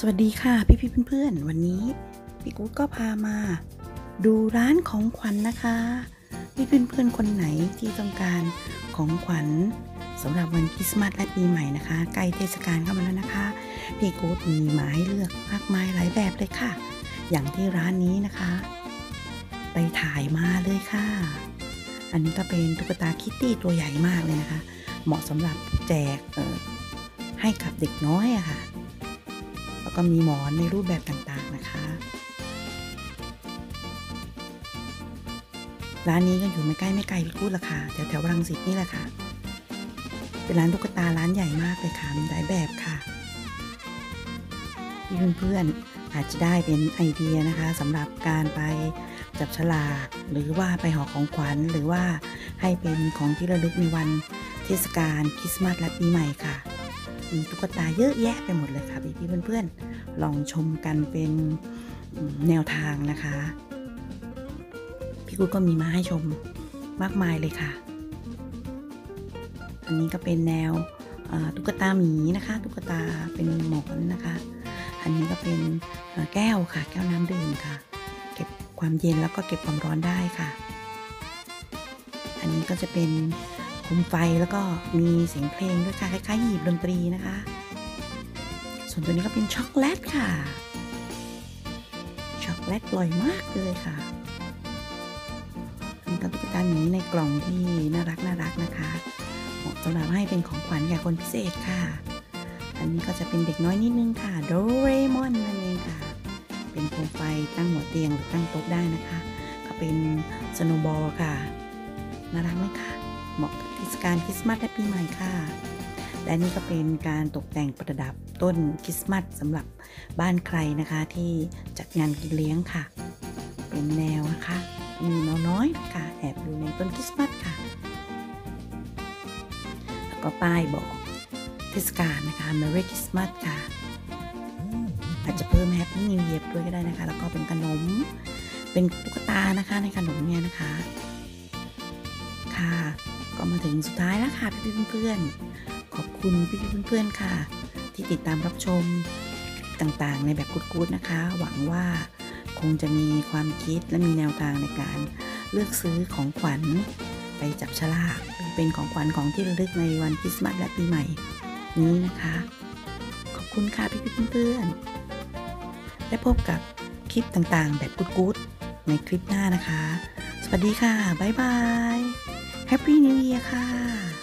สวัสดีค่ะพี่พี่เพื่อนๆ วันนี้พี่กู๊ดก็พามา ดูร้านของขวัญนนะคะ พี่เพื่อนๆคนไหนที่ต้องการของขวัญสำหรับวันคริสต์มาสและปีใหม่นะคะใกล้เทศกาลเข้ามาแล้วนะคะ พี่กู๊ดมีมาให้เลือกมากมายหลายแบบเลยค่ะ อย่างที่ร้านนี้นะคะ ไปถ่ายมาเลยค่ะ อันนี้ก็เป็นตุ๊กตาคิตตี้ตัวใหญ่มากเลยนะคะ เหมาะสำหรับแจกให้กับเด็กน้อยอะค่ะ ก็มีหมอนในรูปแบบต่างๆนะคะ ร้านนี้ก็อยู่ไม่ใกล้ไม่ไกลพี่กูดละค่ะแถวแถวๆรังสิตนี่แหละค่ะ เป็นร้านตุ๊กตาร้านใหญ่มากเลยค่ะมีหลายแบบค่ะเพื่อนๆอาจจะได้เป็นไอเดียนะคะสำหรับการไปจับฉลากหรือว่าไปห่อของขวัญหรือว่าให้เป็นของที่ระลึกในวันเทศกาลคริสต์มาสและปีใหม่ค่ะ มีตุ๊กตาเยอะแยะไปหมดเลยค่ะพี่พี่ๆเพื่อนๆ ลองชมกันเป็นแนวทางนะคะ พี่กุ๊ดก็มีมาให้ชมมากมายเลยค่ะ อันนี้ก็เป็นแนวตุ๊กตาหมีนะคะ ตุ๊กตาเป็นหมอนนะคะ อันนี้ก็เป็นแก้วค่ะ แก้วน้ำดื่มค่ะ เก็บความเย็นแล้วก็เก็บความร้อนได้ค่ะ อันนี้ก็จะเป็น คมไฟแล้วก็มีเสียงเพลงด้วยค่ะคล้ายๆหีบดนตรีนะคะ ส่วนตัวนี้ก็เป็นช็อกโกแลตค่ะ ช็อกโกแลตอร่อยมากเลยค่ะอันนี้ก็ตุ๊กตาหมีในกล่องที่น่ารักน่ารักนะคะเหมาะสำหรับให้เป็นของขวัญแก่คนพิเศษค่ะ อันนี้ก็จะเป็นเด็กน้อยนิดนึงค่ะโดเรมอนนั่นเองค่ะ เป็นโคมไฟตั้งหัวเตียงหรือตั้งโต๊ะได้นะคะ ก็เป็นสโนบอลค่ะ น่ารักไหมคะเหมาะ เทศกาลคริสต์มาสและปีใหม่ค่ะ และนี่ก็เป็นการตกแต่งประดับต้นคริสต์มาสสำหรับบ้านใครนะคะที่จัดงานกินเลี้ยงค่ะ เป็นแนวนะคะ มีแมวน้อยค่ะแอบอยู่ในต้นคริสต์มาสค่ะ แล้วก็ป้ายบอกเทศกาลนะคะ Merry Christmas ค่ะ อาจจะเพิ่ม Happy New Year ด้วยก็ได้นะคะ แล้วก็เป็นขนม เป็นตุ๊กตานะคะในขนมเนี่ยนะคะ ค่ะ ก็มาถึงสุดท้ายแล้วค่ะพี่ๆเพื่อนๆ ขอบคุณพี่ๆเพื่อนๆค่ะ ที่ติดตามรับชมต่างๆ ในแบบกู๊ดๆนะคะ หวังว่าคงจะมีความคิดและมีแนวทางในการเลือกซื้อของขวัญไปจับฉลากหรือเป็นของขวัญของที่ระลึกในวันคริสต์มาสและปีใหม่ นี้นะคะ ขอบคุณค่ะพี่ๆเพื่อนๆและพบกับคลิปต่างๆ แบบกู๊ดๆในคลิปหน้านะคะ สวัสดีค่ะ บ๊ายบาย Happy New Year ค่ะ